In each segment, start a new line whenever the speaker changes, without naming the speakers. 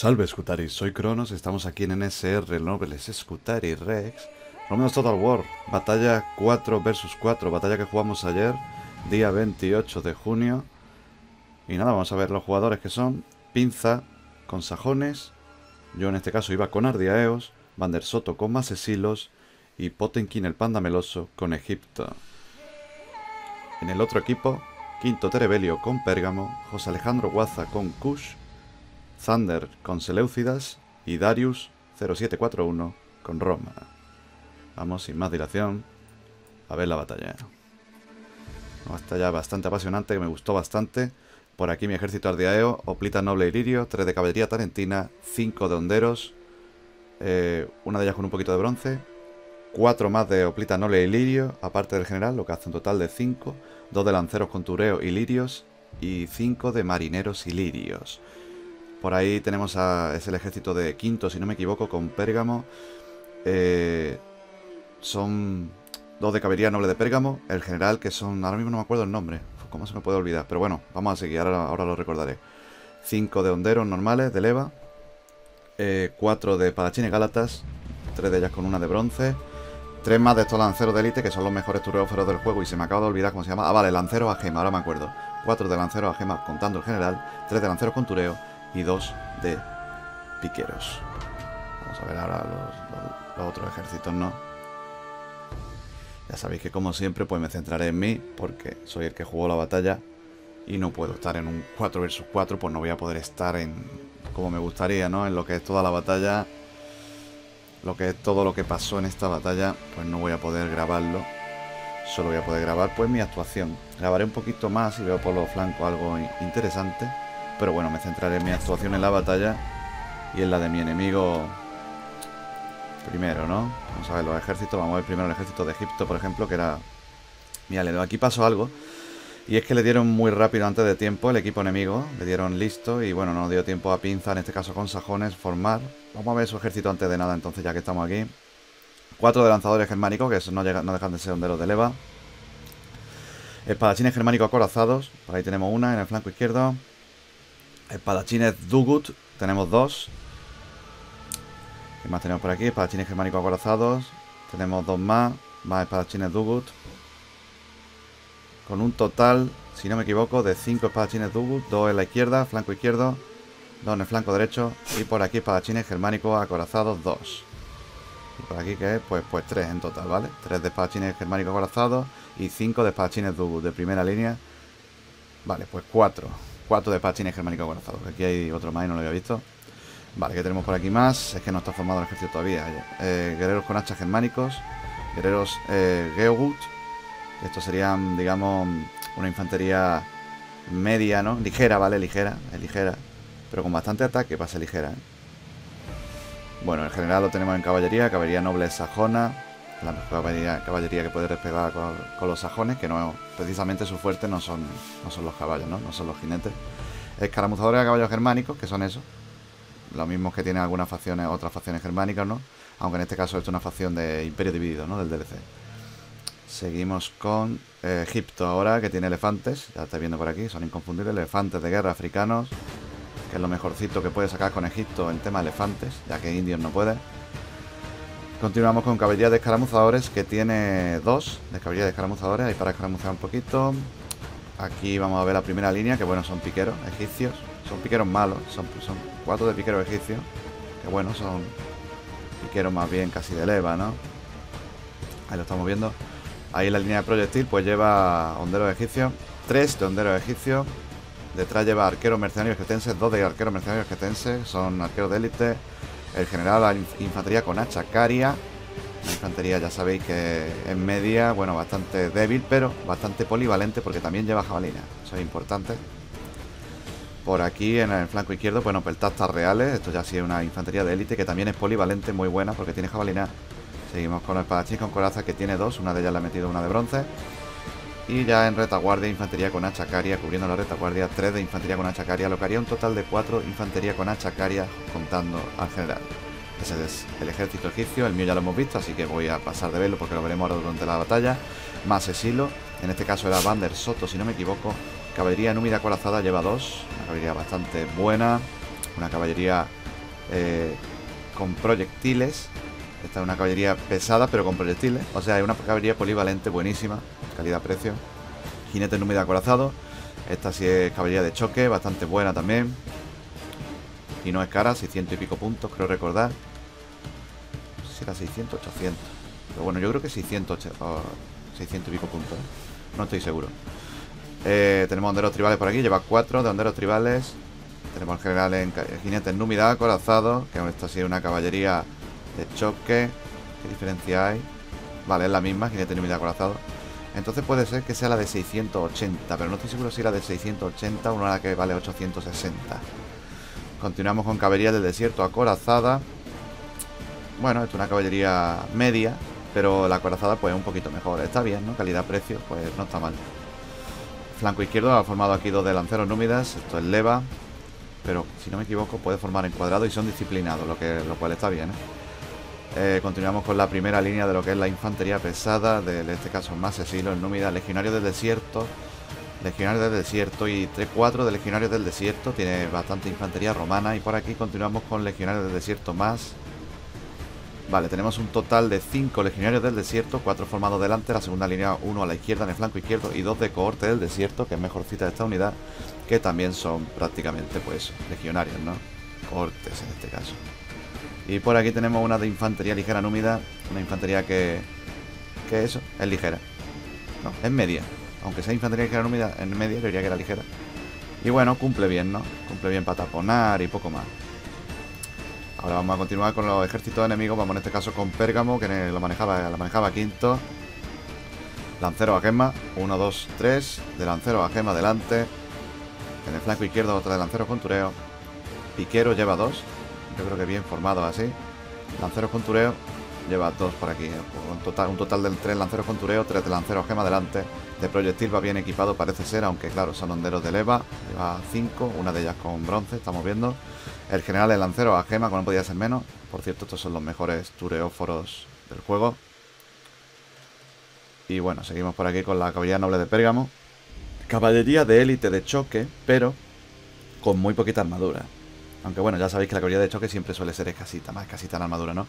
Salve Scutari, soy Cronos, estamos aquí en NSR Nobles Scutari Rex. Romeo Total War, batalla 4 vs 4, batalla que jugamos ayer, día 28 de junio. Y nada, vamos a ver los jugadores que son. Pinza con sajones, yo en este caso iba con Ardiaeos, Van der Soto con Masesilos y Potenkin el Panda Meloso con Egipto. En el otro equipo, Quinto Terebelio con Pérgamo, José Alejandro Guaza con Kush, Thunder con Seleucidas y Darius 0741 con Roma. Vamos, sin más dilación, a ver la batalla. Una batalla bastante apasionante que me gustó bastante. Por aquí mi ejército ardiaeo, Oplita Noble y Lirio, 3 de caballería tarentina, 5 de honderos, eh, una de ellas con un poquito de bronce, 4 más de Oplita Noble y Lirio, aparte del general, lo que hace un total de 5, 2 de lanceros con tureo y lirios y 5 de marineros y lirios. Por ahí tenemos a, es el ejército de Quinto, si no me equivoco, con Pérgamo. Eh, son dos de caballería noble de Pérgamo. El general, que son, ahora mismo no me acuerdo el nombre. ¿Cómo se me puede olvidar? Pero bueno, vamos a seguir, ahora, ahora lo recordaré. Cinco de honderos normales, de leva. Eh, cuatro de padachines gálatas. Tres de ellas con una de bronce. Tres más de estos lanceros de élite, que son los mejores tureóferos del juego. Y se me acaba de olvidar cómo se llama. Ah, vale, lanceros a gema, ahora me acuerdo. Cuatro de lanceros a gema, contando el general. Tres de lanceros con tureo y dos de piqueros. Vamos a ver ahora los, otros ejércitos, ¿no? Ya sabéis que como siempre pues me centraré en mí porque soy el que jugó la batalla y no puedo estar en un 4 vs 4, pues no voy a poder estar en como me gustaría, ¿no? En lo que es toda la batalla, lo que es todo lo que pasó en esta batalla, pues no voy a poder grabarlo. Solo voy a poder grabar pues mi actuación. Grabaré un poquito más y veo por los flancos algo interesante. Pero bueno, me centraré en mi actuación en la batalla y en la de mi enemigo primero, ¿no? Vamos a ver los ejércitos. Vamos a ver primero el ejército de Egipto, por ejemplo, que era... Mira, aquí pasó algo. Y es que le dieron muy rápido antes de tiempo el equipo enemigo. Le dieron listo y bueno, no dio tiempo a Pinza, en este caso con sajones, formar. Vamos a ver su ejército antes de nada, entonces, ya que estamos aquí. Cuatro de lanzadores germánicos, que no, no dejan de ser honderos de leva. Espadachines germánicos acorazados. Por ahí tenemos una en el flanco izquierdo. Espadachines Dugut, tenemos dos. ¿Qué más tenemos por aquí? Espadachines germánicos acorazados. Tenemos dos más. Más espadachines Dugut. Con un total, si no me equivoco, de cinco espadachines Dugut. Dos en la izquierda, flanco izquierdo. Dos en el flanco derecho. Y por aquí espadachines germánicos acorazados, dos. Y por aquí que es, pues, pues tres en total, ¿vale? Tres de espadachines germánicos acorazados y cinco de espadachines Dugut de primera línea. Vale, pues cuatro. Cuatro de patines germánicos acorazados. Aquí hay otro más y no lo había visto. Vale, ¿qué tenemos por aquí más? Es que no está formado el ejército todavía. Eh, guerreros con hachas germánicos. Guerreros eh, Geogut. Estos serían, digamos, una infantería media, ¿no? Ligera, ¿vale? Ligera, es ligera. Pero con bastante ataque para ligera, ¿eh? Bueno, en general lo tenemos en caballería. Caballería noble sajona la mejor caballería, que puede despegar con, los sajones, que no precisamente su fuerte no son, no son los caballos, ¿no? no son los jinetes. Escaramuzadores a caballos germánicos, que son esos. Los mismos que tienen algunas facciones, otras facciones germánicas, ¿no? Aunque en este caso es una facción de Imperio Dividido, ¿no? Del DLC. Seguimos con eh, Egipto ahora, que tiene elefantes. Ya estáis viendo por aquí, son inconfundibles. Elefantes de guerra africanos, que es lo mejorcito que puede sacar con Egipto en tema de elefantes, ya que indios no puede. Continuamos con caballería de escaramuzadores que tiene dos de caballería de escaramuzadores, ahí para escaramuzar un poquito. Aquí vamos a ver la primera línea, que bueno, son piqueros egipcios. Son piqueros malos, son, son cuatro de piqueros egipcios. Que bueno, son piqueros más bien casi de leva, ¿no? Ahí lo estamos viendo. Ahí la línea de proyectil pues lleva honderos egipcios, tres de honderos egipcios. Detrás lleva arqueros mercenarios cretenses, dos de arqueros mercenarios cretenses, son arqueros de élite. El general la infantería con hacha caria. La infantería ya sabéis que es media, bueno, bastante débil, pero bastante polivalente porque también lleva jabalina. Eso es importante. Por aquí en el flanco izquierdo, bueno, peltastas reales. Esto ya sí es una infantería de élite que también es polivalente, muy buena porque tiene jabalina. Seguimos con el espadachín con coraza que tiene dos. Una de ellas le ha metido una de bronce. Y ya en retaguardia, infantería con hacha caria, cubriendo la retaguardia, 3 de infantería con hacha caria, lo que haría un total de 4 infantería con hacha caria, contando al general. Ese es el ejército egipcio, el mío ya lo hemos visto, así que voy a pasar de verlo porque lo veremos ahora durante la batalla. Más Esilo, en este caso era Bander Soto, si no me equivoco. Caballería númida acorazada lleva 2, una caballería bastante buena, una caballería eh, con proyectiles. Esta es una caballería pesada, pero con proyectiles. O sea, es una caballería polivalente buenísima. Calidad-precio. Jinete número acorazado. Esta sí es caballería de choque, bastante buena también. Y no es cara, 600 y pico puntos, creo recordar. Si era 600 800. Pero bueno, yo creo que 600, 600 y pico puntos. ¿eh? No estoy seguro. Eh, tenemos honderos tribales por aquí, lleva 4 de honderos tribales. Tenemos el general en jinete en númida, acorazado. Que esta sí es una caballería de choque. ¿Qué diferencia hay? Vale, es la misma, jinete númida acorazado. Entonces puede ser que sea la de 680, pero no estoy seguro si la de 680 o una que vale 860. Continuamos con caballería del desierto acorazada. Bueno, es una caballería media, pero la acorazada pues un poquito mejor. Está bien, ¿no? Calidad-precio, pues no está mal. Flanco izquierdo ha formado aquí dos delanceros númidas. Esto es leva, pero si no me equivoco puede formar en cuadrado y son disciplinados, lo, lo cual está bien, ¿eh? Eh, continuamos con la primera línea de lo que es la infantería pesada, de este caso más asesino, el númida, legionario del desierto, legionario del desierto y 3-4 de legionarios del desierto, tiene bastante infantería romana y por aquí continuamos con legionarios del desierto más. Vale, tenemos un total de 5 legionarios del desierto, 4 formados delante, la segunda línea 1 a la izquierda en el flanco izquierdo y 2 de cohorte del desierto, que es mejorcita de esta unidad, que también son prácticamente pues legionarios, ¿no? Cohortes en este caso. Y por aquí tenemos una de infantería ligera númida. Una infantería que... Que eso, es ligera. No, es media. Aunque sea infantería ligera númida, en media diría que era ligera. Y bueno, cumple bien, ¿no? Cumple bien para taponar y poco más. Ahora vamos a continuar con los ejércitos enemigos. Vamos en este caso con Pérgamo, que lo manejaba, la manejaba quinto. Lancero a gema. 1, 2, 3. De lancero a gema adelante. En el flanco izquierdo otro de lancero con tureo. Piquero lleva dos. Yo creo que bien formado así. Lanceros con tureo. Lleva dos por aquí. ¿eh? Un total, un total de tres lanceros con tureo, tres de lanceros gema adelante. De proyectil va bien equipado, parece ser, aunque claro, son honderos de leva. Lleva cinco, una de ellas con bronce, estamos viendo. El general de lancero a gema, como no podía ser menos. Por cierto, estos son los mejores tureóforos del juego. Y bueno, seguimos por aquí con la caballería noble de Pérgamo. Caballería de élite de choque, pero con muy poquita armadura. Aunque bueno, ya sabéis que la caballería de choque siempre suele ser escasita, más escasita en armadura, ¿no?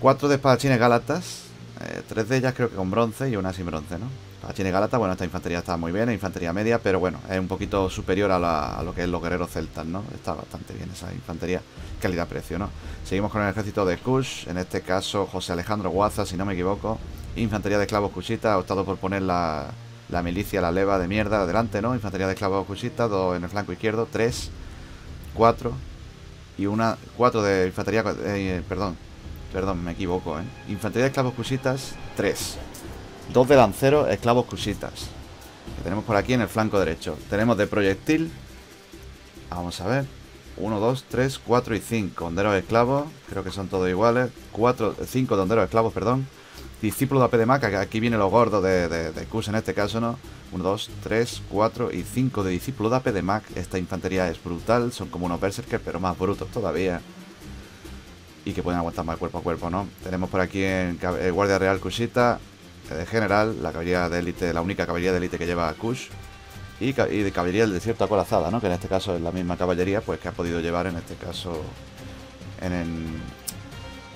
Cuatro de espadachines gálatas. Eh, tres de ellas creo que con bronce y una sin bronce, ¿no? Espadachines gálatas, bueno, esta infantería está muy bien, infantería media, pero bueno, es un poquito superior a, lo que es los guerreros celtas, ¿no? Está bastante bien esa infantería, calidad-precio, ¿no? Seguimos con el ejército de Kush, en este caso José Alejandro Guaza, si no me equivoco. Infantería de esclavos Kushita, ha optado por poner la, la milicia, la leva de mierda adelante, ¿no? Infantería de esclavos Kushita, dos en el flanco izquierdo, tres 4 y una 4 de infantería, eh, perdón, perdón, me equivoco, ¿eh? Infantería de esclavos cusitas, 3. Dos de lanceros, esclavos cusitas. Que tenemos por aquí en el flanco derecho. Tenemos de proyectil. Vamos a ver. 1, 2, 3, 4 y 5. Honderos esclavos. Creo que son todos iguales. 4, 5 de honderos esclavos, perdón. Discípulo de AP de Maca, aquí viene lo gordo de, de, de Kus en este caso, ¿no? 1, 2, 3, 4 y 5 de discípulo de AP de Mac. Esta infantería es brutal, son como unos berserkers, pero más brutos todavía. Y que pueden aguantar más cuerpo a cuerpo, ¿no? Tenemos por aquí en eh, Guardia Real Kushita, eh, de general, la caballería de élite, la única caballería de élite que lleva Kush. Y, y, de caballería del desierto acorazada, ¿no? Que en este caso es la misma caballería, pues que ha podido llevar en este caso en el,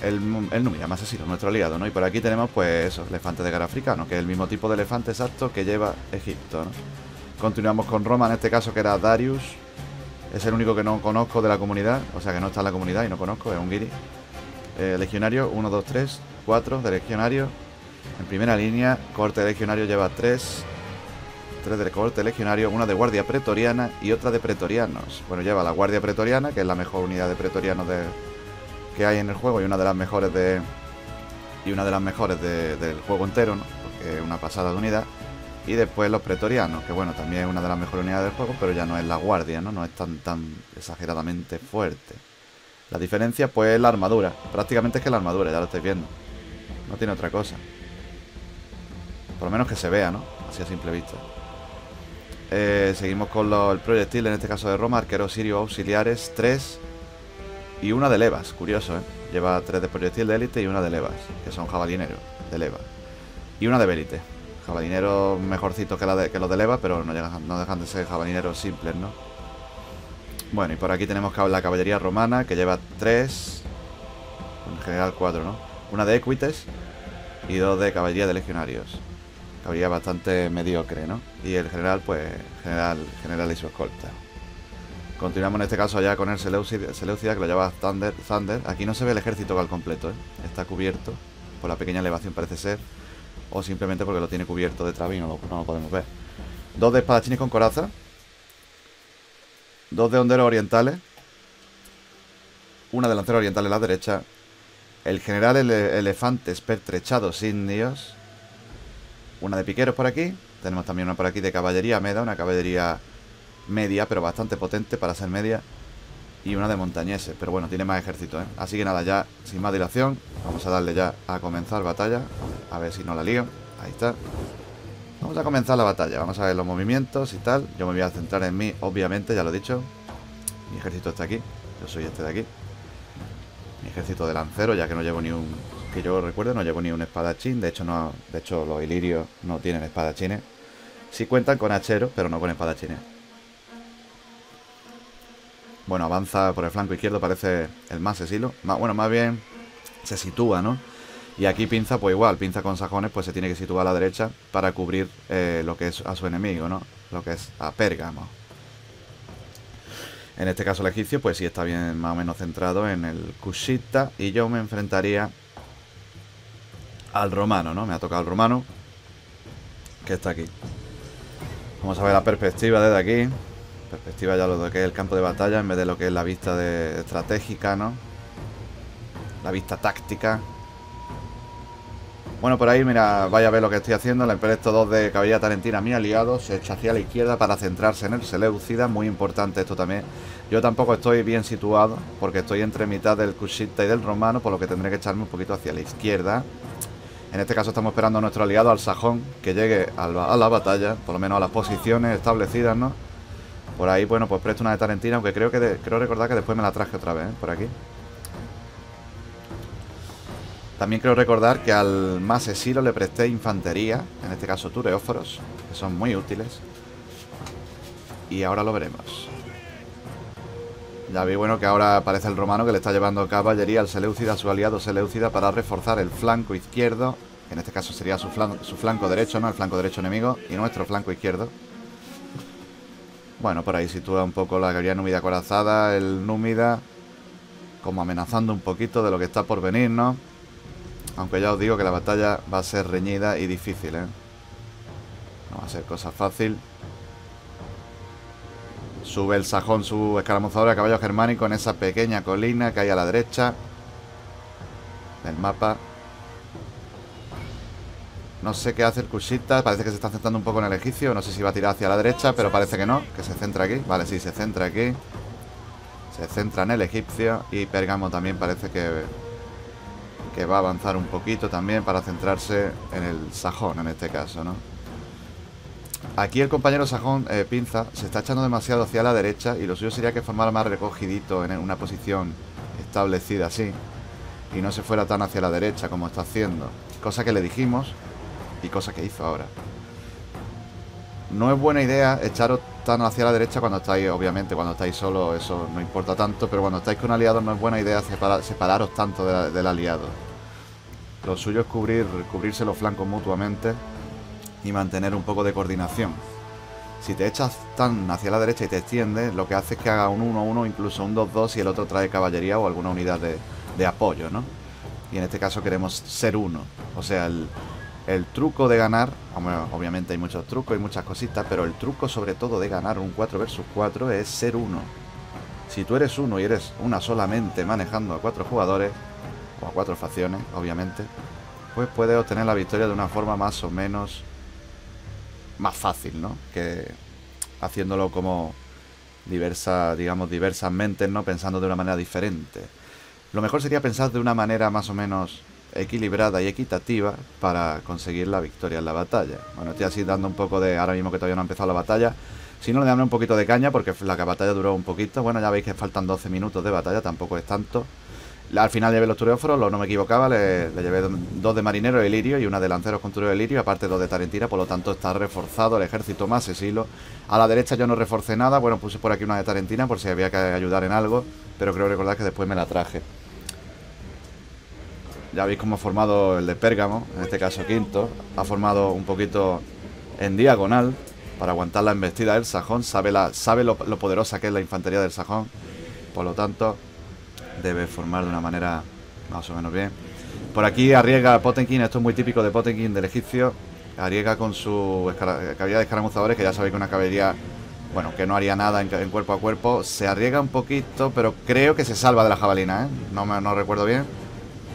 el, el más así, nuestro aliado, ¿no? Y por aquí tenemos, pues, eso, elefante de cara africano, que es el mismo tipo de elefante exacto que lleva Egipto, ¿no? Continuamos con Roma, en este caso, que era Darius. Es el único que no conozco de la comunidad, o sea, que no está en la comunidad y no conozco, es un guiri. Eh, legionario, 1, 2, 3, 4 de legionario. En primera línea, corte de legionario lleva 3. 3 de corte legionario, una de guardia pretoriana y otra de pretorianos. Bueno, lleva la guardia pretoriana, que es la mejor unidad de pretorianos de, que hay en el juego y una de las mejores de y una de las mejores del juego entero, ¿no? porque es una pasada de unidad. Y después los pretorianos, que bueno, también es una de las mejores unidades del juego, pero ya no es la guardia, ¿no? No es tan, tan exageradamente fuerte. La diferencia, pues, es la armadura. Prácticamente es que la armadura, ya lo estáis viendo. No tiene otra cosa. Por lo menos que se vea, ¿no? Así a simple vista. Eh, seguimos con el proyectil, en este caso de Roma, arquero sirio auxiliares, 3 y una de levas, curioso, ¿eh? Lleva tres de proyectil de élite y una de levas, que son jabalineros de leva. Y una de élite. Jabalineros mejorcitos que, los de leva, pero no, no dejan de ser jabalineros simples, ¿no? Bueno, y por aquí tenemos la caballería romana que lleva tres. En general cuatro, ¿no? Una de Equites y dos de caballería de legionarios. Caballería bastante mediocre, ¿no? Y el general, pues, general, general y su escolta. Continuamos en este caso ya con el Seleucida, que lo lleva Thunder, Thunder. Aquí no se ve el ejército al completo, ¿eh? Está cubierto por la pequeña elevación parece ser. O simplemente porque lo tiene cubierto detrás y no lo, no lo podemos ver. Dos de espadachines con coraza. Dos de honderos orientales. Una de lanceros orientales a la derecha. El general elefantes pertrechados indios. Una de piqueros por aquí. Tenemos también una por aquí de caballería meda, una caballería media, pero bastante potente para ser media. Y una de montañeses, pero bueno, tiene más ejército, ¿eh? Así que nada, ya sin más dilación, vamos a darle ya a comenzar batalla. A ver si no la lío. Ahí está. Vamos a comenzar la batalla, vamos a ver los movimientos y tal Yo me voy a centrar en mí, obviamente, ya lo he dicho Mi ejército está aquí Yo soy este de aquí Mi ejército de lancero, ya que no llevo ni un... Que yo recuerdo, no llevo ni un espadachín De hecho, no, de hecho los ilirios no tienen espadachines Sí cuentan con hacheros, pero no con espadachines Bueno, avanza por el flanco izquierdo, parece el más esilo Bueno, más bien se sitúa, ¿no? Y aquí Pinza, pues igual, Pinza con sajones, pues se tiene que situar a la derecha para cubrir eh, lo que es a su enemigo, ¿no? Lo que es a Pérgamo. En este caso el egipcio, pues sí está bien más o menos centrado en el Kushita. Y yo me enfrentaría al romano, ¿no? Me ha tocado el romano, que está aquí. Vamos a ver la perspectiva desde aquí. Perspectiva ya lo que es el campo de batalla en vez de lo que es la vista de estratégica, ¿no? La vista táctica. Bueno, por ahí, mira, vaya a ver lo que estoy haciendo. El Empelecto 2 de Caballería Talentina, mi aliado, se echa hacia la izquierda para centrarse en el Seleucida. Muy importante esto también. Yo tampoco estoy bien situado, porque estoy entre mitad del Kushita y del Romano, por lo que tendré que echarme un poquito hacia la izquierda. En este caso estamos esperando a nuestro aliado, al Sajón, que llegue a la, batalla, por lo menos a las posiciones establecidas, ¿no? Por ahí, bueno, pues presto una de Talentina, aunque creo que creo recordar que después me la traje otra vez, ¿eh? por aquí. También quiero recordar que al más exilo le presté infantería, en este caso tureóforos, que son muy útiles. Y ahora lo veremos. Ya vi, bueno, que ahora aparece el romano que le está llevando caballería al Seleucida, a su aliado Seleucida, para reforzar el flanco izquierdo. Que en este caso sería su su flanco derecho, ¿no? El flanco derecho enemigo. Y nuestro flanco izquierdo. Bueno, por ahí sitúa un poco la caballería númida acorazada, el númida, como amenazando un poquito de lo que está por venir, ¿no? Aunque ya os digo que la batalla va a ser reñida y difícil, ¿eh? No va a ser cosa fácil. Sube el sajón su escaramuzador a caballo germánico en esa pequeña colina que hay a la derecha del mapa. No sé qué hace el Kushita, parece que se está centrando un poco en el egipcio. No sé si va a tirar hacia la derecha, pero parece que no, que se centra aquí. Vale, sí, se centra aquí. Se centra en el egipcio y Pergamo también parece que que va a avanzar un poquito también para centrarse en el sajón en este caso, ¿no? Aquí el compañero sajón eh, Pinza se está echando demasiado hacia la derecha y lo suyo sería que formara más recogidito en una posición establecida así y no se fuera tan hacia la derecha como está haciendo. Cosa que le dijimos y cosa que hizo ahora. No es buena idea echaros tan hacia la derecha cuando estáis, obviamente, cuando estáis solo eso no importa tanto, pero cuando estáis con aliados no es buena idea separaros tanto del aliado. Lo suyo es cubrir, cubrirse los flancos mutuamente y mantener un poco de coordinación. Si te echas tan hacia la derecha y te extiendes, lo que hace es que haga un 1-1, incluso un 2-2 y el otro trae caballería o alguna unidad de, de apoyo, ¿no? Y en este caso queremos ser uno. O sea, el, el truco de ganar, obviamente hay muchos trucos y muchas cositas, pero el truco sobre todo de ganar un 4 versus 4 es ser uno. Si tú eres uno y eres una solamente manejando a cuatro jugadores, o a cuatro facciones, obviamente, pues puedes obtener la victoria de una forma más o menos más fácil, ¿no? Que haciéndolo como diversas, digamos, diversas mentes, ¿no? Pensando de una manera diferente. Lo mejor sería pensar de una manera más o menos equilibrada y equitativa para conseguir la victoria en la batalla. Bueno, estoy así dando un poco de... Ahora mismo que todavía no ha empezado la batalla. Si no, le damos un poquito de caña porque la batalla duró un poquito. Bueno, ya veis que faltan 12 minutos de batalla, tampoco es tanto. Al final llevé los tureóforos, no me equivocaba, le, llevé dos de marinero de lirio y una de lanceros con tureo de lirio, aparte dos de tarentina, por lo tanto está reforzado el ejército más esilo. A la derecha yo no reforcé nada, bueno, puse por aquí una de tarentina por si había que ayudar en algo, pero creo recordar que después me la traje. Ya veis cómo ha formado el de Pérgamo, en este caso quinto, ha formado un poquito en diagonal para aguantar la embestida del sajón, sabe, la, sabe lo poderosa que es la infantería del sajón, por lo tanto debe formar de una manera más o menos bien. Por aquí arriesga Potenkin, esto es muy típico de Potenkin del egipcio. Arriesga con su caballería de escaramuzadores, que ya sabéis que una caballería, bueno, que no haría nada en, cuerpo a cuerpo. Se arriesga un poquito, pero creo que se salva de la jabalina, ¿eh? No, me, no recuerdo bien.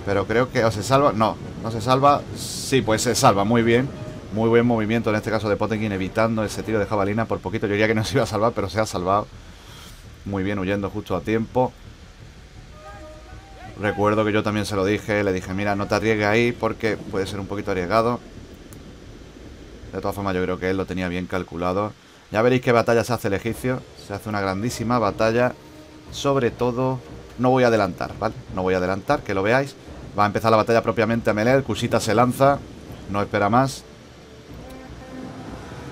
Pero creo que o se salva, no, no se salva. Sí, pues se salva, muy bien. Muy buen movimiento en este caso de Potenkin, evitando ese tiro de jabalina por poquito. Yo diría que no se iba a salvar, pero se ha salvado. Muy bien, huyendo justo a tiempo. Recuerdo que yo también se lo dije, le dije, mira, no te arriesgues ahí porque puede ser un poquito arriesgado. De todas formas yo creo que él lo tenía bien calculado. Ya veréis qué batalla se hace el egipcio. Se hace una grandísima batalla. Sobre todo, no voy a adelantar, ¿vale? No voy a adelantar, que lo veáis. Va a empezar la batalla propiamente a melee. Cusita se lanza, no espera más.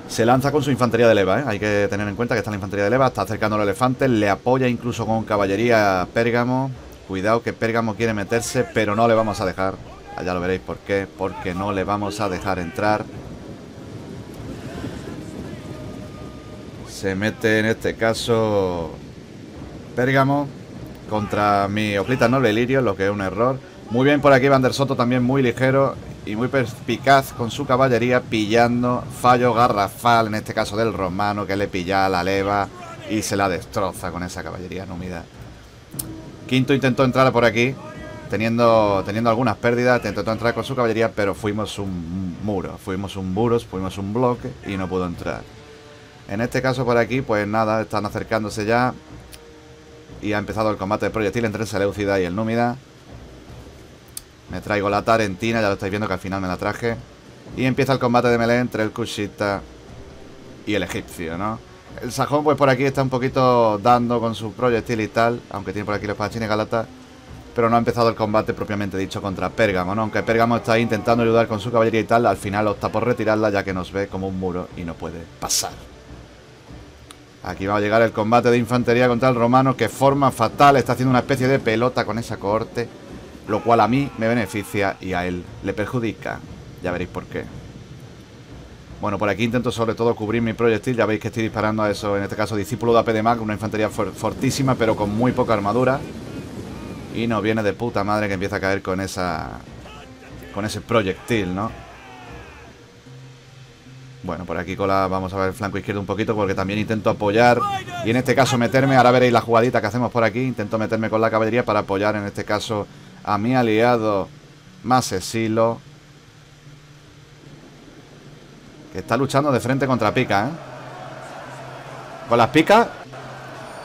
Se lanza con su infantería de leva, ¿eh? Hay que tener en cuenta que está la infantería de leva, está acercando al elefante, le apoya incluso con caballería Pérgamo. Cuidado que Pérgamo quiere meterse, pero no le vamos a dejar. Ya lo veréis por qué. Porque no le vamos a dejar entrar. Se mete en este caso Pérgamo contra mi Oplita Noble Lirio, lo que es un error. Muy bien por aquí Van der Soto, también muy ligero y muy perspicaz con su caballería, pillando fallo garrafal, en este caso del romano, que le pilla la leva y se la destroza con esa caballería númida. Quinto intentó entrar por aquí, teniendo, teniendo algunas pérdidas, intentó entrar con su caballería, pero fuimos un muro, fuimos un muros, fuimos un bloque y no pudo entrar. En este caso por aquí, pues nada, están acercándose ya y ha empezado el combate de proyectil entre el Seleucida y el Númida. Me traigo la Tarentina, ya lo estáis viendo que al final me la traje. Y empieza el combate de melee entre el Kushita y el egipcio, ¿no? El sajón pues por aquí está un poquito dando con su proyectil y tal, aunque tiene por aquí los espadachines galata, pero no ha empezado el combate propiamente dicho contra Pérgamo, ¿no? Aunque Pérgamo está intentando ayudar con su caballería y tal, al final opta por retirarla ya que nos ve como un muro y no puede pasar. Aquí va a llegar el combate de infantería contra el romano que forma fatal, está haciendo una especie de pelota con esa cohorte, lo cual a mí me beneficia y a él le perjudica. Ya veréis por qué. Bueno, por aquí intento sobre todo cubrir mi proyectil. Ya veis que estoy disparando a eso, en este caso, discípulo de AP de Mac, una infantería fortísima, pero con muy poca armadura. Y nos viene de puta madre que empieza a caer con esa. con ese proyectil, ¿no? Bueno, por aquí cola, vamos a ver el flanco izquierdo un poquito porque también intento apoyar y en este caso meterme, ahora veréis la jugadita que hacemos por aquí, intento meterme con la caballería para apoyar en este caso a mi aliado más exilo está luchando de frente contra Pica, ¿eh? Con las picas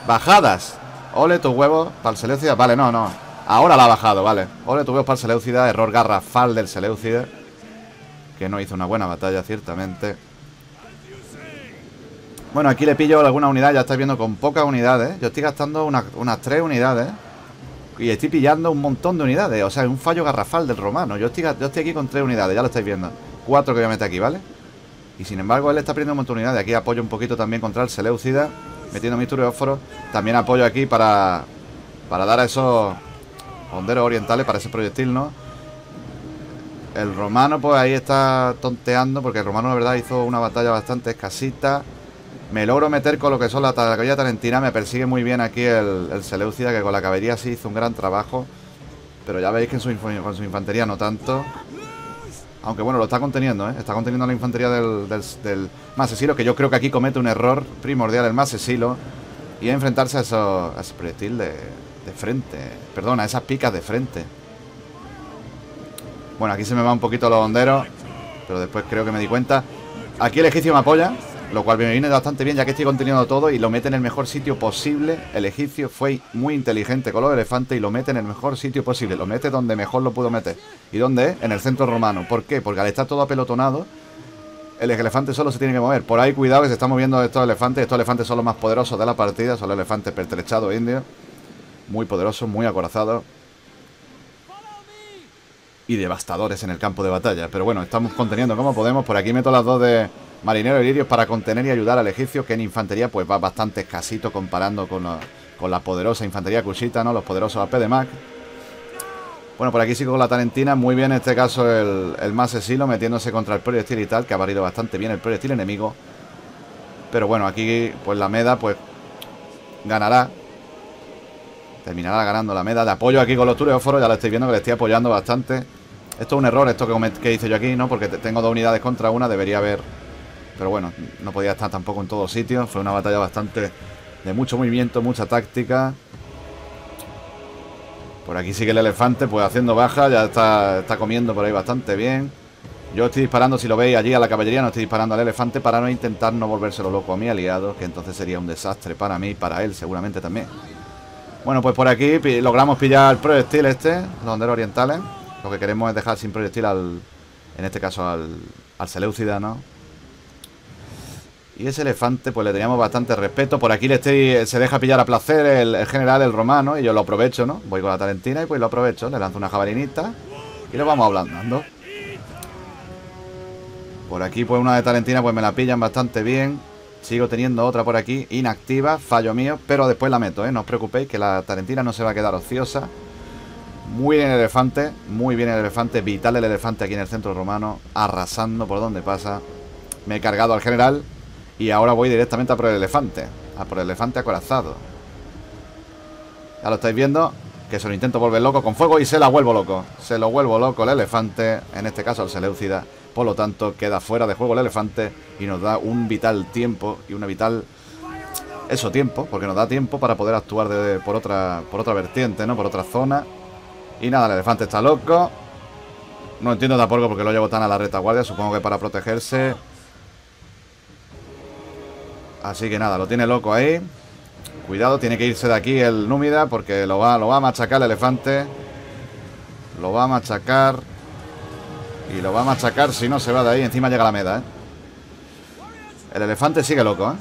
bajadas. Ole tu huevo para el Seleucida. Vale, no, no. Ahora la ha bajado, vale. Ole tu huevo para el Seleucida. Error garrafal del Seleucida. Que no hizo una buena batalla, ciertamente. Bueno, aquí le pillo alguna unidad. Ya estáis viendo con pocas unidades. Yo estoy gastando unas tres unidades. Y estoy pillando un montón de unidades. O sea, es un fallo garrafal del romano. Yo estoy, yo estoy aquí con tres unidades. Ya lo estáis viendo. Cuatro que voy a meter aquí, ¿vale? Y sin embargo, él está perdiendo un montón de unidades. Aquí apoyo un poquito también contra el Seleucida, metiendo mis tureóforos. También apoyo aquí para, para dar a esos honderos orientales para ese proyectil, ¿no? El romano, pues ahí está tonteando, porque el romano, la verdad, hizo una batalla bastante escasita. Me logro meter con lo que son la, caballería talentina. Me persigue muy bien aquí el, el Seleucida, que con la caballería sí hizo un gran trabajo. Pero ya veis que en su, con su infantería no tanto. Aunque bueno, lo está conteniendo, ¿eh? Está conteniendo la infantería del, del, Masesilo, que yo creo que aquí comete un error primordial el Masesilo. Y a enfrentarse a, eso, a ese proyectil de, de frente. Perdón, a esas picas de frente. Bueno, aquí se me va un poquito los honderos. Pero después creo que me di cuenta. Aquí el egipcio me apoya. Lo cual me viene bastante bien ya que estoy conteniendo todo y lo mete en el mejor sitio posible. El egipcio fue muy inteligente con los elefantes y lo mete en el mejor sitio posible. Lo mete donde mejor lo pudo meter. ¿Y dónde En el centro romano. ¿Por qué? Porque al estar todo apelotonado, el elefante solo se tiene que mover. Por ahí cuidado que se están moviendo estos elefantes. Estos elefantes son los más poderosos de la partida. Son los elefantes pertrechados indios. Muy poderosos, muy acorazados. y devastadores en el campo de batalla. Pero bueno, estamos conteniendo como podemos. Por aquí meto las dos de marinero y lirios para contener y ayudar al egipcio, que en infantería pues va bastante escasito comparando con la, poderosa infantería cuchita, ¿no? Los poderosos AP de Mac. Bueno, por aquí sigo con la Talentina. Muy bien en este caso el, el más exilo metiéndose contra el proyectil y tal, que ha barrido bastante bien el proyectil enemigo. Pero bueno, aquí pues la Meda pues ganará. Terminará ganando la Meda. De apoyo aquí con los tureóforos, ya lo estoy viendo que le estoy apoyando bastante. Esto es un error, esto que hice yo aquí, ¿no? Porque tengo dos unidades contra una, debería haber... Pero bueno, no podía estar tampoco en todos sitios. Fue una batalla bastante de mucho movimiento, mucha táctica. Por aquí sigue el elefante, pues haciendo baja, ya está, está comiendo por ahí bastante bien. Yo estoy disparando, si lo veis allí a la caballería, no estoy disparando al elefante para no intentar no volvérselo loco a mi aliado, que entonces sería un desastre para mí y para él seguramente también. Bueno, pues por aquí logramos pillar el proyectil este, los honderos orientales. Lo que queremos es dejar sin proyectil al, en este caso al, al Seleucida, ¿no? Y ese elefante, pues le teníamos bastante respeto. Por aquí le estoy, se deja pillar a placer el, el, general, el romano, y yo lo aprovecho, ¿no? Voy con la talentina y pues lo aprovecho. Le lanzo una jabalinita y lo vamos ablandando. Por aquí, pues una de Talentina, pues me la pillan bastante bien. Sigo teniendo otra por aquí, inactiva, fallo mío, pero después la meto, ¿eh? No os preocupéis que la Talentina no se va a quedar ociosa. Muy bien el elefante, muy bien el elefante, vital el elefante aquí en el centro romano, arrasando por donde pasa. Me he cargado al general y ahora voy directamente a por el elefante, a por el elefante acorazado. Ya lo estáis viendo, que se lo intento volver loco con fuego y se la vuelvo loco. Se lo vuelvo loco el elefante, en este caso el Seleucida. Por lo tanto, queda fuera de juego el elefante y nos da un vital tiempo y una vital... Eso, tiempo, porque nos da tiempo para poder actuar de, por, otra, por otra vertiente, ¿no? Por otra zona. Y nada, el elefante está loco. No entiendo tampoco por qué lo llevo tan a la retaguardia. Supongo que para protegerse. Así que nada, lo tiene loco ahí. Cuidado, tiene que irse de aquí el Númida porque lo va, lo va a machacar el elefante. Lo va a machacar. Y lo va a machacar si no se va de ahí. Encima llega la meda, ¿eh? El elefante sigue loco, ¿eh?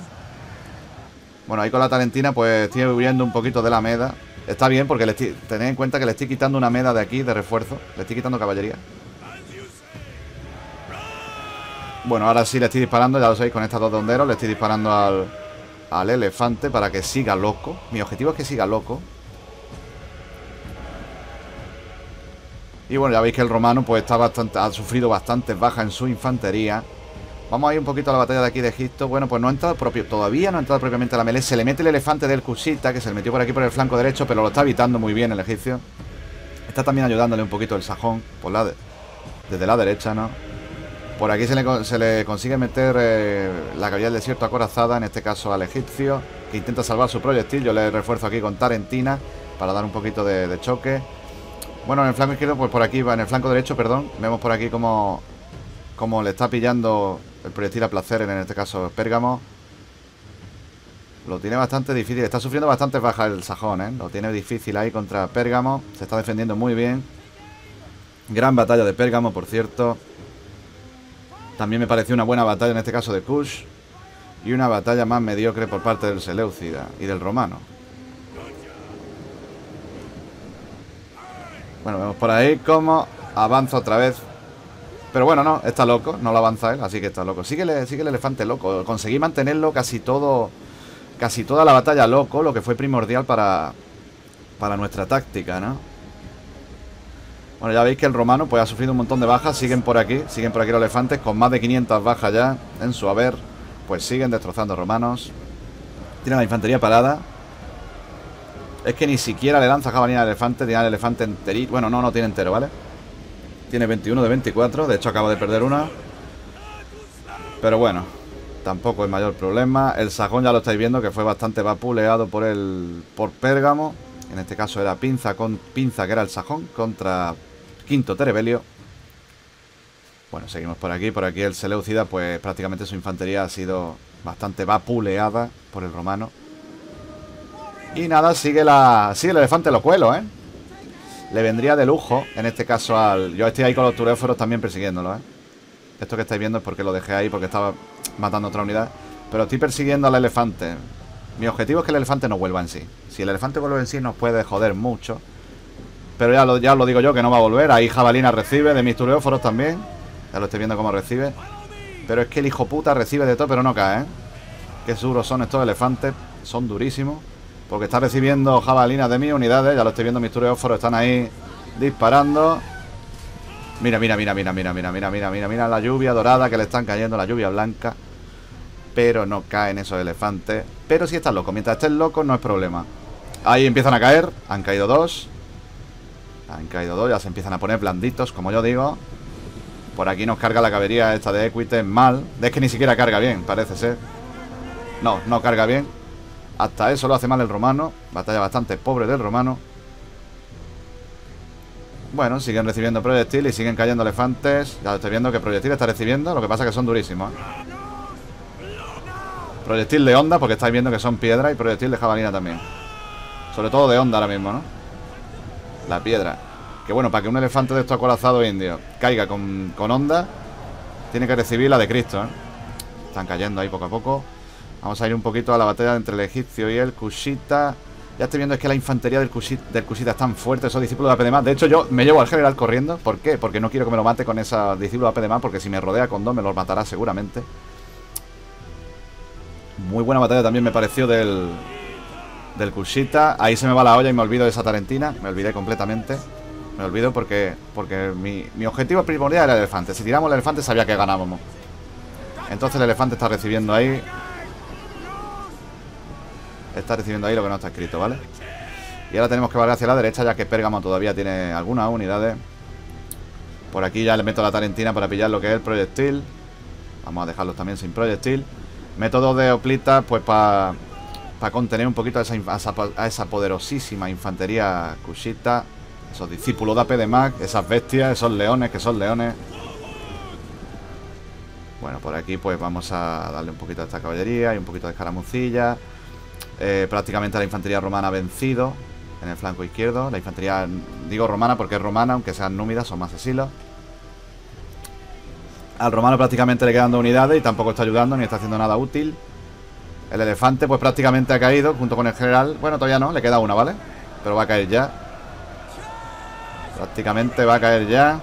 Bueno, ahí con la talentina pues estoy huyendo un poquito de la meda. Está bien porque le estoy, tened en cuenta que le estoy quitando una meda de aquí de refuerzo. Le estoy quitando caballería. Bueno, ahora sí le estoy disparando, ya lo sabéis, con estas dos donderos. Le estoy disparando al, al elefante para que siga loco. Mi objetivo es que siga loco. Y bueno, ya veis que el romano pues está bastante, ha sufrido bastantes bajas en su infantería. Vamos a ir un poquito a la batalla de aquí de Egipto. Bueno, pues no ha entrado propio, todavía no ha entrado propiamente la melee. Se le mete el elefante del Cusita, que se le metió por aquí por el flanco derecho, pero lo está evitando muy bien el egipcio. Está también ayudándole un poquito el sajón desde la derecha, ¿no? Por aquí se le, consigue meter eh, la caballería del desierto acorazada, en este caso al egipcio, que intenta salvar su proyectil. Yo le refuerzo aquí con Tarentina para dar un poquito de, choque. Bueno, en el flanco izquierdo, pues por aquí, en el flanco derecho, perdón, vemos por aquí como, como le está pillando el proyectil a placer, en este caso Pérgamo. Lo tiene bastante difícil, está sufriendo bastantes bajas el sajón, ¿eh? Lo tiene difícil ahí contra Pérgamo, se está defendiendo muy bien. Gran batalla de Pérgamo, por cierto. También me pareció una buena batalla en este caso de Kush. Y una batalla más mediocre por parte del Seleucida y del Romano. Bueno, vemos por ahí cómo avanza otra vez. Pero bueno, no, está loco, no lo avanza él, así que está loco. Sigue el, sigue el elefante loco. Conseguí mantenerlo casi todo, casi toda la batalla loco, lo que fue primordial para, para nuestra táctica, ¿no? Bueno, ya veis que el romano pues ha sufrido un montón de bajas. Siguen por aquí, siguen por aquí los elefantes con más de 500 bajas ya en su haber. Pues siguen destrozando romanos. Tiene la infantería parada. Es que ni siquiera le lanza jabalina al elefante. Tiene el elefante enterito. Bueno, no, no tiene entero, ¿vale? Tiene 21 de 24. De hecho, acaba de perder una. Pero bueno, tampoco es mayor problema. El sajón ya lo estáis viendo, que fue bastante vapuleado por el por Pérgamo. En este caso era pinza con pinza, que era el sajón, contra quinto Terebelio. Bueno, seguimos por aquí. Por aquí el Seleucida, pues prácticamente su infantería ha sido bastante vapuleada por el romano. Y nada, sigue la sigue el elefante locuelo, ¿eh? Le vendría de lujo, en este caso al... Yo estoy ahí con los turéforos también persiguiéndolo, ¿eh? Esto que estáis viendo es porque lo dejé ahí, porque estaba matando otra unidad. Pero estoy persiguiendo al elefante. Mi objetivo es que el elefante no vuelva en sí. Si el elefante vuelve en sí nos puede joder mucho. Pero ya lo, lo digo yo que no va a volver. Ahí Jabalina recibe de mis tureóforos también. Ya lo estoy viendo cómo recibe. Pero es que el hijo puta recibe de todo, pero no cae, ¿eh? Qué duros son estos elefantes. Son durísimos. Porque está recibiendo jabalinas de mis unidades. Ya lo estoy viendo, mis tureóforos están ahí disparando. Mira, mira, mira, mira, mira, mira, mira, mira, mira, mira la lluvia dorada que le están cayendo, la lluvia blanca. Pero no caen esos elefantes. Pero si están locos, mientras estén locos no es problema. Ahí empiezan a caer, han caído dos. Han caído dos, ya se empiezan a poner blanditos, como yo digo. Por aquí nos carga la cabería esta de Equite mal. Es que ni siquiera carga bien, parece ser. No, no carga bien. Hasta eso lo hace mal el romano. Batalla bastante pobre del romano. Bueno, siguen recibiendo proyectil y siguen cayendo elefantes. Ya estoy viendo que proyectil está recibiendo. Lo que pasa es que son durísimos. Proyectil de onda, porque estáis viendo que son piedra. Y proyectil de jabalina también. Sobre todo de onda ahora mismo, ¿no? La piedra. Que bueno, para que un elefante de estos acorazados indios caiga con, onda, tiene que recibir la de Cristo, ¿eh? Están cayendo ahí poco a poco. Vamos a ir un poquito a la batalla entre el egipcio y el Kushita. Ya estoy viendo es que la infantería del Kushita, del Kushita es tan fuerte, esos discípulos de APDMA. De hecho, yo me llevo al general corriendo. ¿Por qué? Porque no quiero que me lo mate con esos discípulos de APDMA, porque si me rodea con dos me los matará seguramente. Muy buena batalla también me pareció del, del Kushita. Ahí se me va la olla y me olvido de esa Tarentina. Me olvidé completamente. Me olvido porque, porque mi, mi objetivo primordial era el elefante. Si tiramos el elefante sabía que ganábamos. Entonces el elefante está recibiendo ahí Está recibiendo ahí lo que no está escrito, ¿vale? Y ahora tenemos que valer hacia la derecha Ya que Pérgamo todavía tiene algunas unidades Por aquí ya le meto la tarentina Para pillar lo que es el proyectil Vamos a dejarlos también sin proyectil Método de oplita Pues para para contener un poquito a esa, esa, poderosísima infantería Kushita Esos discípulos de AP de Mac Esas bestias, esos leones que son leones Bueno, por aquí pues vamos a darle un poquito a esta caballería Y un poquito de escaramucilla eh, prácticamente la infantería romana ha vencido en el flanco izquierdo. La infantería, digo romana porque es romana, aunque sean númidas, son más asilos. Al romano prácticamente le quedan dos unidades y tampoco está ayudando ni está haciendo nada útil. El elefante pues prácticamente ha caído junto con el general. Bueno, todavía no, le queda una, ¿vale? Pero va a caer ya. Prácticamente va a caer ya.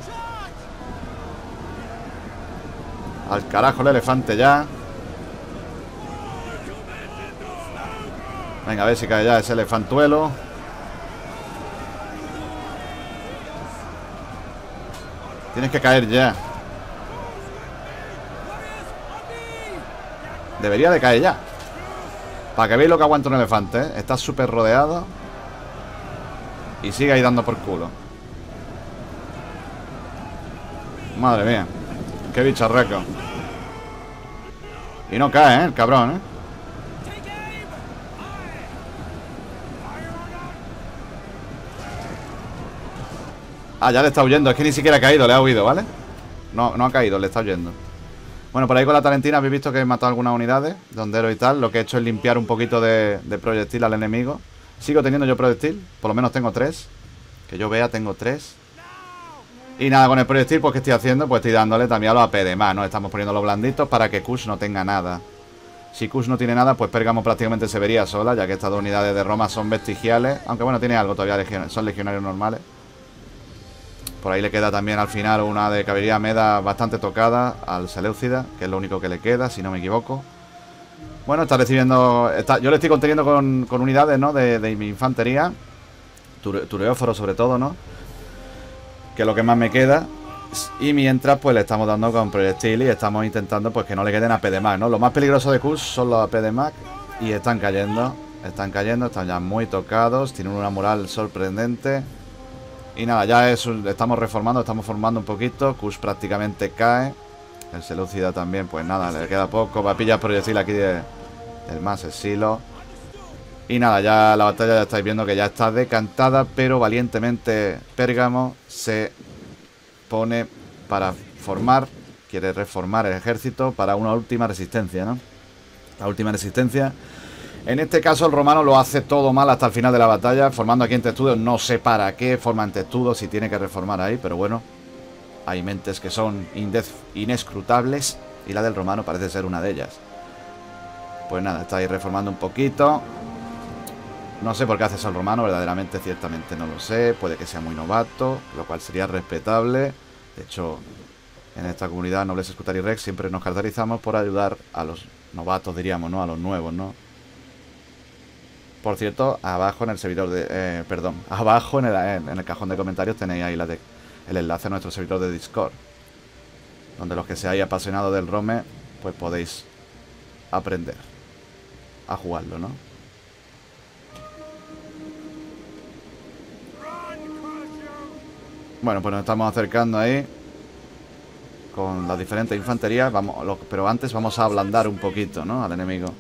Al carajo el elefante ya. Venga, a ver si cae ya ese elefantuelo. Tienes que caer ya. Debería de caer ya. Para que veáis lo que aguanta un elefante, ¿eh? Está súper rodeado. Y sigue ahí dando por culo. Madre mía. Qué bicharreco. Y no cae, ¿eh? El cabrón, ¿eh? Ah, ya le está huyendo. Es que ni siquiera ha caído, le ha huido, ¿vale? No, no ha caído, le está huyendo. Bueno, por ahí con la talentina habéis visto que he matado algunas unidades de y tal. Lo que he hecho es limpiar un poquito de, proyectil al enemigo. Sigo teniendo yo proyectil. Por lo menos tengo tres. Que yo vea, tengo tres. Y nada, con el proyectil, pues, ¿qué estoy haciendo? Pues estoy dándole también a los AP de más, ¿no? Estamos poniendo los blanditos para que Kush no tenga nada. Si Kush no tiene nada, pues Pérgamo prácticamente se vería sola, ya que estas dos unidades de Roma son vestigiales. Aunque bueno, tiene algo todavía, son legionarios normales. Por ahí le queda también al final una de caballería meda bastante tocada al Seleucida, que es lo único que le queda, si no me equivoco. Bueno, está recibiendo... yo le estoy conteniendo con, unidades, ¿no? De, mi infantería. Tureóforo sobre todo, ¿no? Que es lo que más me queda. Y mientras, pues le estamos dando con proyectil y estamos intentando, pues que no le queden a PDMAC, ¿no? Lo más peligroso de Kush son los PDMAC y están cayendo. Están cayendo, están ya muy tocados. Tienen una moral sorprendente. Y nada, ya estamos reformando, estamos formando un poquito. Kush prácticamente cae. El Selúcida también, pues nada, le queda poco. Va a pillar proyectil aquí de, del más Silo. Y nada, ya la batalla ya estáis viendo que ya está decantada, pero valientemente Pérgamo se pone para formar, quiere reformar el ejército para una última resistencia, ¿no? La última resistencia en este caso el romano lo hace todo mal hasta el final de la batalla, formando aquí en testudos, no sé para qué forman testudos si tiene que reformar ahí, pero bueno, hay mentes que son inescrutables y la del romano parece ser una de ellas. Pues nada, está ahí reformando un poquito. No sé por qué hace eso el romano, verdaderamente, ciertamente no lo sé. Puede que sea muy novato, lo cual sería respetable. De hecho, en esta comunidad Nobles Scutari Rex siempre nos caracterizamos por ayudar a los novatos, diríamos, ¿no? A los nuevos, ¿no? Por cierto, abajo en el servidor de... Eh, perdón, abajo en el, en el, cajón de comentarios tenéis ahí el enlace a nuestro servidor de Discord. Donde los que seáis apasionados del Rome, pues podéis aprender a jugarlo, ¿no? Bueno, pues nos estamos acercando ahí Con las diferentes infanterías vamos, Pero antes vamos a ablandar un poquito, ¿no? Al enemigo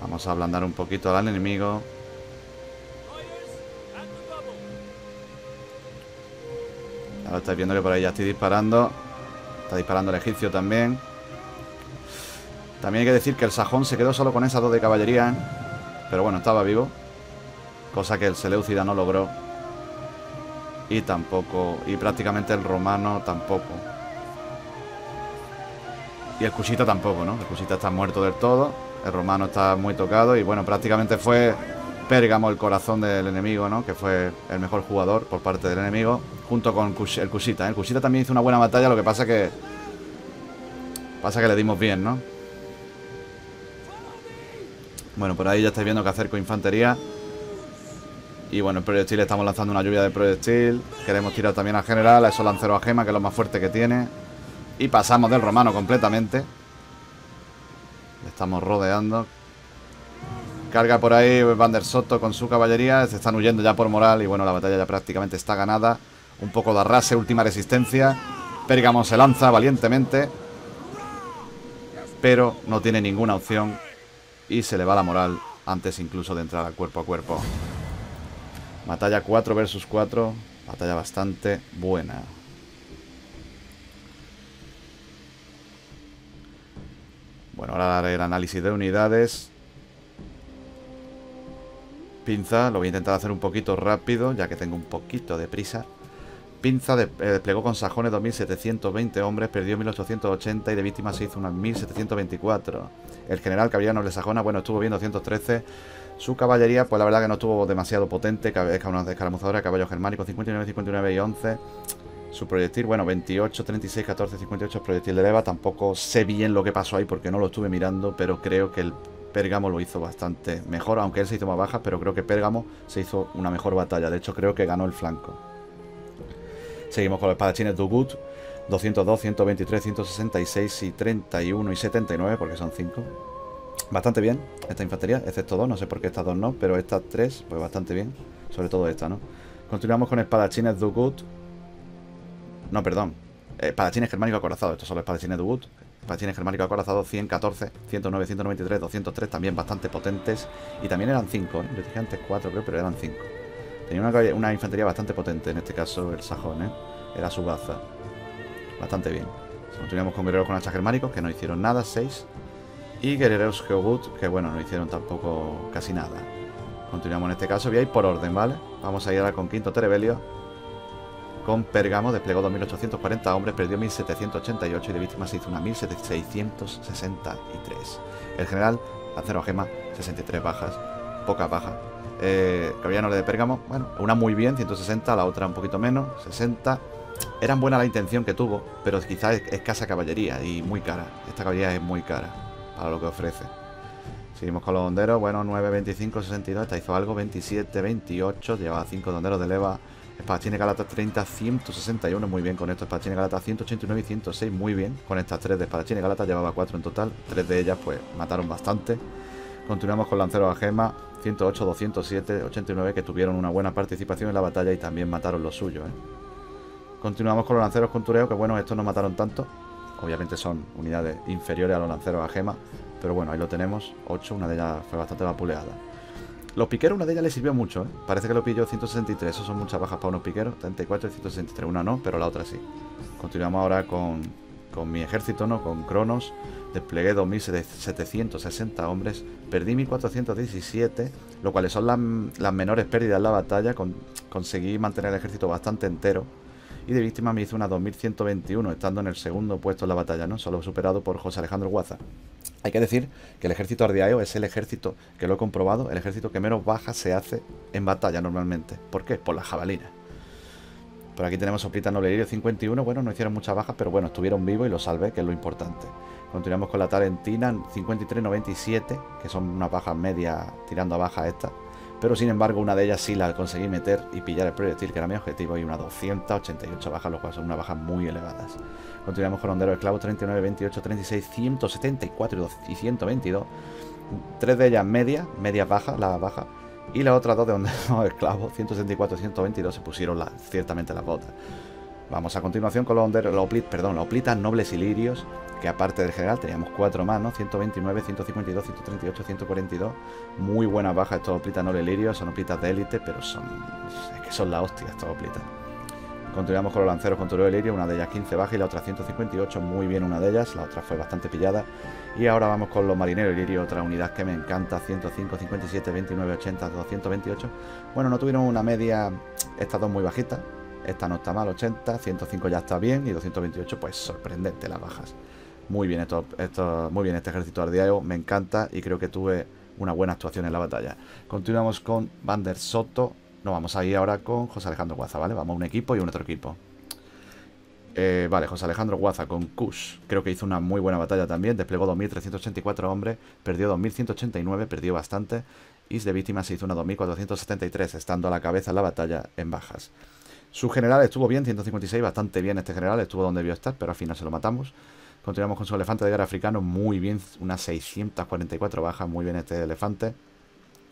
Vamos a ablandar un poquito al enemigo Ahora estáis viendo que por ahí ya estoy disparando Está disparando el egipcio también También hay que decir que el sajón se quedó solo con esas dos de caballería Pero bueno, estaba vivo Cosa que el Seleucida no logró. Y tampoco. Y prácticamente el romano tampoco. Y el Cusita tampoco, ¿no? El Cusita está muerto del todo. El romano está muy tocado. Y bueno, prácticamente fue Pérgamo el corazón del enemigo, ¿no? Que fue el mejor jugador por parte del enemigo. Junto con el Cusita. ¿eh? El Cusita también hizo una buena batalla. Lo que pasa que. Pasa que le dimos bien, ¿no? Bueno, por ahí ya estáis viendo que hacer con infantería. Y bueno, el proyectil estamos lanzando una lluvia de proyectil. Queremos tirar también al general, a esos lanceros a gema, que es lo más fuerte que tiene. Y pasamos del romano completamente. Estamos rodeando. Carga por ahí Van der Soto con su caballería. Se están huyendo ya por moral. Y bueno, la batalla ya prácticamente está ganada. Un poco de arrase, última resistencia. Pérgamo se lanza valientemente. Pero no tiene ninguna opción. Y se le va la moral antes incluso de entrar al cuerpo a cuerpo. Batalla 4 versus 4. Batalla bastante buena. Bueno, ahora haré el análisis de unidades. Pinza, lo voy a intentar hacer un poquito rápido, ya que tengo un poquito de prisa. Pinza eh, desplegó con sajones 2.720 hombres, perdió 1.880 y de víctimas se hizo unas 1.724. El general Caballero de Sajona, bueno, estuvo bien 213 su caballería, pues la verdad que no estuvo demasiado potente. Una descaramuzadora, caballo germánico 59, 59 y 11. Su proyectil, bueno, 28, 36, 14, 58 proyectil de leva. Tampoco sé bien lo que pasó ahí porque no lo estuve mirando, pero creo que el Pérgamo lo hizo bastante mejor, aunque él se hizo más baja, pero creo que Pérgamo se hizo una mejor batalla. De hecho, creo que ganó el flanco. Seguimos con los espadachines Dugut. 202, 123, 166 y 31 y 79, porque son 5. Bastante bien esta infantería, excepto dos, no sé por qué estas dos no, pero estas tres, pues bastante bien. Sobre todo esta, ¿no? Continuamos con espadachines Dugut. No, perdón. Espadachines germánicos acorazados. Estos son los espadachines Dugut. Espadachines germánicos acorazados 114, 109, 193, 203, también bastante potentes. Y también eran 5, ¿eh? Yo dije antes 4, creo, pero eran 5. Tenía una, una, infantería bastante potente, en este caso el sajón, ¿eh? Era su baza. Bastante bien. Continuamos con guerreros con hachas germánicos, que no hicieron nada, 6. Y guerreros Geogut, que bueno, no hicieron tampoco casi nada. Continuamos en este caso, voy a ir por orden, ¿vale? Vamos a ir ahora con Quinto Terebelio. Con Pérgamo, desplegó 2.840 hombres, perdió 1.788 y de víctimas se hizo una 1.663. El general, Lancero Gema, 63 bajas, pocas bajas. Eh, de Pérgamo, bueno, una muy bien, 160, la otra un poquito menos, 60. Eran buena la intención que tuvo, pero quizás es escasa caballería y muy cara. Esta caballería es muy cara para lo que ofrece. Seguimos con los honderos. Bueno, 9, 25, 62. Esta hizo algo. 27, 28. Lleva 5 honderos de leva. Espadachines Galata 30, 161. Muy bien con esto. Espadachines Galata 189 y 106. Muy bien. Con estas 3 de Espadachines Galata llevaba 4 en total. 3 de ellas pues mataron bastante. Continuamos con lanceros a gema. 108, 207, 89 que tuvieron una buena participación en la batalla y también mataron los suyos. ¿eh? Continuamos con los lanceros con tureo, que bueno, estos no mataron tanto, Obviamente son unidades inferiores a los lanceros a gema, pero bueno, ahí lo tenemos, 8, una de ellas fue bastante vapuleada. Los piqueros, una de ellas le sirvió mucho, ¿eh? Parece que lo pilló 163, eso son muchas bajas para unos piqueros, 34 y 163, una no, pero la otra sí. Continuamos ahora con, con mi ejército, ¿no? Con Cronos, desplegué 2.760 hombres, perdí 1.417, lo cual son las, las menores pérdidas en la batalla, conseguí mantener el ejército bastante entero y de víctima me hizo una 2121, estando en el segundo puesto en la batalla, ¿no? Solo superado por José Alejandro Guaza. Hay que decir que el ejército ardiaeo es el ejército, que lo he comprobado, el ejército que menos bajas se hace en batalla normalmente. ¿Por qué? Por la jabalina. Por aquí tenemos Soplita Noble 51. Bueno, no hicieron muchas bajas, pero bueno, estuvieron vivos y lo salvé, que es lo importante. Continuamos con la Talentina 53-97, que son unas bajas medias tirando a baja esta. Pero sin embargo, una de ellas sí la conseguí meter y pillar el proyectil, que era mi objetivo, y una 288 bajas, lo cual son unas bajas muy elevadas. Continuamos con Hondero Esclavo 39, 28, 36, 174 y 122. Tres de ellas medias, medias bajas, la baja y las otras dos de donde los esclavos, 164 122, se pusieron ciertamente las botas. Vamos a continuación con los, perdón, los oplitas nobles y lirios, que aparte del general teníamos cuatro más, ¿no? 129, 152, 138, 142. Muy buenas bajas estos oplitas nobles y lirios, son oplitas de élite, pero son. Es que son la hostia estos oplitas. Continuamos con los lanceros con Toro Lirio, una de ellas 15 bajas y la otra 158, muy bien una de ellas, la otra fue bastante pillada. Y ahora vamos con los marineros Lirio, otra unidad que me encanta, 105, 57, 29, 80, 228. Bueno, no tuvieron una media, estas dos muy bajitas, esta no está mal, 80, 105 ya está bien y 228 pues sorprendente las bajas. Muy bien esto, esto muy bien este ejército ardiaeo, me encanta y creo que tuve una buena actuación en la batalla. Continuamos con Van der Soto, no, vamos a ir ahora con José Alejandro Guaza, ¿vale? Vamos a un equipo y un otro equipo. Eh, vale, José Alejandro Guaza con Kush. Creo que hizo una muy buena batalla también. Desplegó 2.384 hombres, perdió 2.189, perdió bastante. Y de víctimas se hizo una 2.473, estando a la cabeza en la batalla en bajas. Su general estuvo bien, 156, bastante bien este general, estuvo donde debió estar, pero al final se lo matamos. Continuamos con su elefante de guerra africano, muy bien, unas 644 bajas, muy bien este elefante.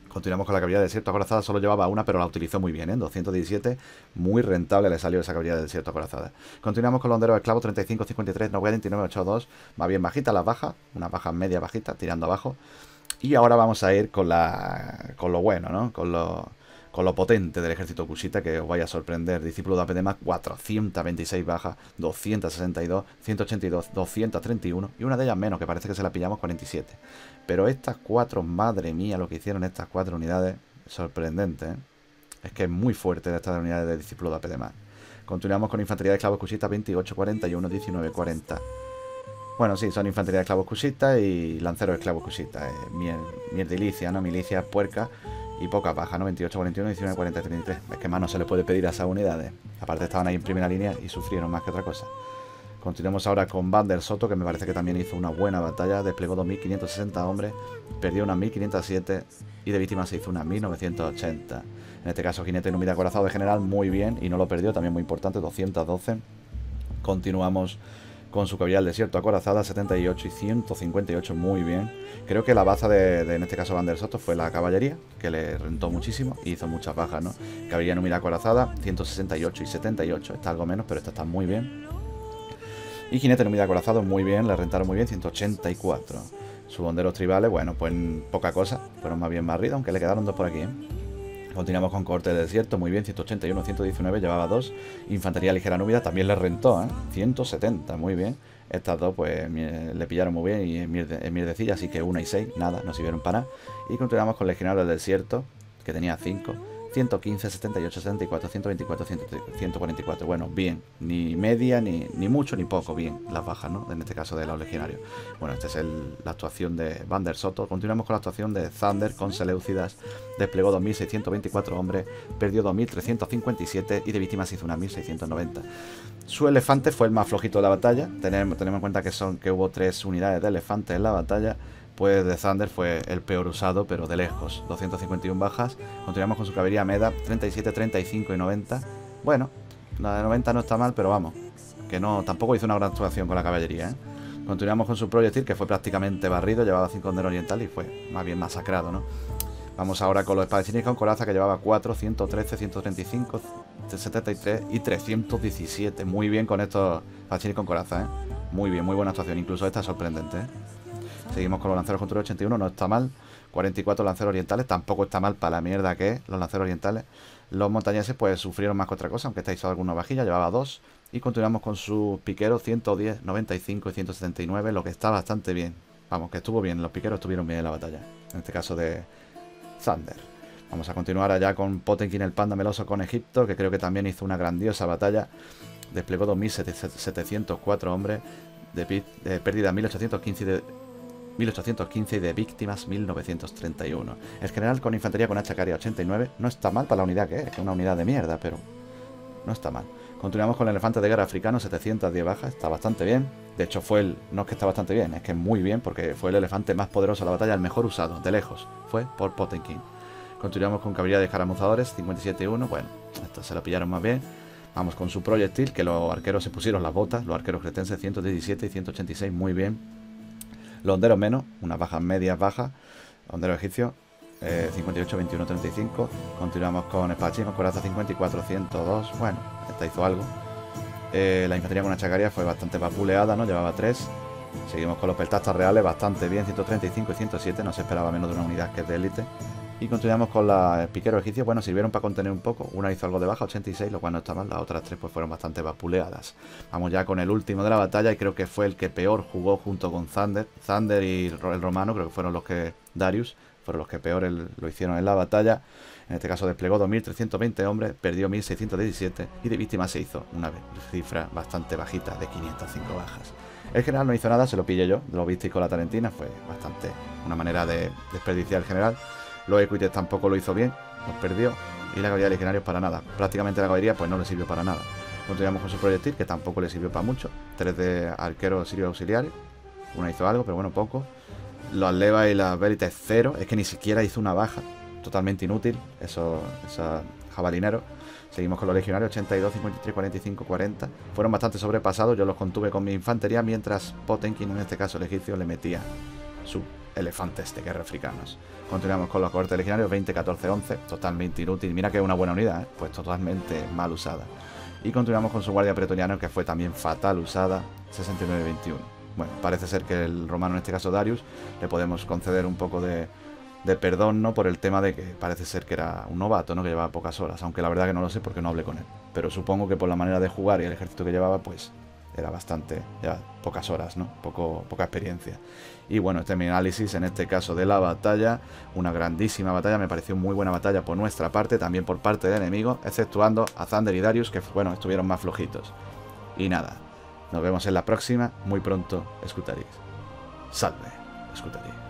Continuamos con la caballería de desierto acorazada, solo llevaba una, pero la utilizó muy bien, ¿eh? 217, muy rentable le salió esa caballería de desierto acorazada. Continuamos con Londero Esclavo 35, 53, 29, 82, va bien bajita las bajas, una baja media bajita, tirando abajo. Y ahora vamos a ir con la con lo bueno, ¿no? Con lo con lo potente del ejército Kushita que os vaya a sorprender. Discípulo de Apedema, 426 bajas, 262, 182, 231 y una de ellas menos, que parece que se la pillamos 47. Pero estas cuatro, madre mía, lo que hicieron estas cuatro unidades, sorprendente, ¿eh? Es que es muy fuerte estas unidades de discípulo de Apedema. Continuamos con infantería de esclavos Kushita 28, 41, 19, 40. Bueno, sí, son infantería de esclavos Kushita y lanceros de esclavos Kushita. Eh, mierdilicia, ¿no? Milicia puerca y poca baja, ¿no? 28, 41, 19, 40, 33. Es que más no se le puede pedir a esas unidades. Aparte estaban ahí en primera línea y sufrieron más que otra cosa. Continuamos ahora con Van der Soto, que me parece que también hizo una buena batalla. Desplegó 2.560 hombres, perdió unas 1.507 y de víctimas se hizo unas 1.980. En este caso, jinete en humedad corazado de general, muy bien y no lo perdió, también muy importante, 212. Continuamos con su caballería del desierto acorazada, 78 y 158, muy bien. Creo que la baza de, en este caso Van der Soto, fue la caballería, que le rentó muchísimo y hizo muchas bajas, ¿no? Caballería unidad acorazada, 168 y 78, está algo menos, pero esta está muy bien. Y jinete unidad acorazado, muy bien, le rentaron muy bien, 184. Sus bonderos tribales, bueno, pues poca cosa, fueron más bien barridos, aunque le quedaron dos por aquí, ¿eh? Continuamos con corte de desierto, muy bien, 181, 119, llevaba dos. Infantería ligera núbida también le rentó, ¿eh? 170, muy bien. Estas dos pues le pillaron muy bien y en mierdecilla, así que una y seis, nada, no sirvieron para nada. Y continuamos con legionario del desierto, que tenía cinco. 115, 78, 74, 124, 144. Bueno, bien. Ni media, ni, ni mucho, ni poco. Bien, las bajas, ¿no? En este caso de los legionarios. Bueno, esta es el, la actuación de Van der Soto. Continuamos con la actuación de Thunder con Seleucidas. Desplegó 2.624 hombres, perdió 2.357 y de víctimas hizo una 1.690. Su elefante fue el más flojito de la batalla. Tenemos, tenemos en cuenta que, son, que hubo tres unidades de elefantes en la batalla pues de Thunder fue el peor usado, pero de lejos. 251 bajas. Continuamos con su caballería Meda, 37, 35 y 90. Bueno, la de 90 no está mal, pero vamos, que no, tampoco hizo una gran actuación con la caballería. ¿eh? Continuamos con su proyectil, que fue prácticamente barrido, llevaba 5 de oriental y fue más bien masacrado, ¿no? Vamos ahora con los espadachines con coraza, que llevaba 4, 113, 135, 73 y 317. Muy bien con estos espadachines con coraza, ¿eh? Muy bien, muy buena actuación. Incluso esta es sorprendente, ¿eh? Seguimos con los lanceros contra 81, no está mal. 44 lanceros orientales, tampoco está mal para la mierda que es, los lanceros orientales. Los montañeses pues sufrieron más que otra cosa, aunque esta hizo alguna vajilla, llevaba dos. Y continuamos con sus piqueros 110, 95 y 179, lo que está bastante bien. Vamos, que estuvo bien, los piqueros estuvieron bien en la batalla. En este caso de Thunder. Vamos a continuar allá con Potenkin el panda meloso con Egipto, que creo que también hizo una grandiosa batalla. Desplegó 2.704 hombres, de, pérdida 1.815 de 1815 y de víctimas 1931. El general con infantería con hacha caria 89 no está mal para la unidad que es, que es una unidad de mierda, pero no está mal. Continuamos con el elefante de guerra africano, 710 bajas, está bastante bien. De hecho, fue el. No es que está bastante bien, es que muy bien, porque fue el elefante más poderoso de la batalla, el mejor usado, de lejos. Fue por Potenkin. Continuamos con caballería de escaramuzadores, 57-1. Bueno, esto se lo pillaron más bien. Vamos con su proyectil, que los arqueros se pusieron las botas, los arqueros cretenses 117 y 186, muy bien. Los honderos menos, unas bajas medias bajas. Hondero egipcio, 58, 21, 35. Continuamos con espadachín, con coraza 54, 102. Bueno, esta hizo algo. Eh, la infantería con una chacaria fue bastante vapuleada, ¿no? Llevaba 3. Seguimos con los peltastas reales, bastante bien, 135 y 107. No se esperaba menos de una unidad que es de élite. Y continuamos con la piquero egipcio. Bueno, sirvieron para contener un poco. Una hizo algo de baja, 86, lo cual no está mal. Las otras tres pues fueron bastante vapuleadas. Vamos ya con el último de la batalla y creo que fue el que peor jugó junto con Thunder. Thunder y el romano creo que fueron los que... Darius fueron los que peor lo hicieron en la batalla. En este caso desplegó 2.320 hombres, perdió 1.617 y de víctimas se hizo una cifra bastante bajita de 505 bajas. El general no hizo nada, se lo pillé yo, lo visteis con la Tarentina, fue bastante una manera de desperdiciar el general. Los Equites tampoco lo hizo bien, los perdió. Y la caballería de legionarios para nada. Prácticamente la caballería pues no le sirvió para nada. Continuamos con su proyectil, que tampoco le sirvió para mucho. Tres de arqueros sirios auxiliares. Una hizo algo, pero bueno, poco. Los leva y las Veritas cero. Es que ni siquiera hizo una baja. Totalmente inútil. Eso, esos jabalineros. Seguimos con los legionarios 82, 53, 45, 40. Fueron bastante sobrepasados. Yo los contuve con mi infantería. Mientras Potenkin, en este caso el egipcio, le metía su elefantes de guerra africanos. Continuamos con los cohortes legionarios 20, 14, 11. Totalmente inútil. Mira que es una buena unidad, ¿eh? pues totalmente mal usada. Y continuamos con su guardia pretoniano que fue también fatal usada 69, 21. Bueno, parece ser que el romano, en este caso Darius, le podemos conceder un poco de, de perdón, ¿no? Por el tema de que parece ser que era un novato, ¿no? Que llevaba pocas horas, aunque la verdad que no lo sé porque no hablé con él. Pero supongo que por la manera de jugar y el ejército que llevaba, pues era bastante, ya pocas horas, ¿no? Poco, poca experiencia. Y bueno, este es mi análisis en este caso de la batalla. Una grandísima batalla, me pareció muy buena batalla por nuestra parte, también por parte del enemigo, exceptuando a Thunder y Darius, que bueno, estuvieron más flojitos. Y nada, nos vemos en la próxima, muy pronto, escutaréis. Salve, escutaréis.